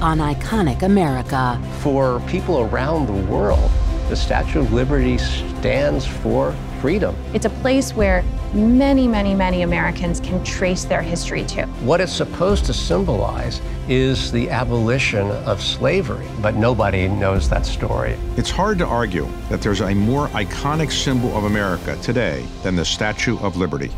on iconic America. For people around the world, the Statue of Liberty stands for freedom. It's a place where many, many, many Americans can trace their history to. What it's supposed to symbolize is the abolition of slavery, but nobody knows that story. It's hard to argue that there's a more iconic symbol of America today than the Statue of Liberty.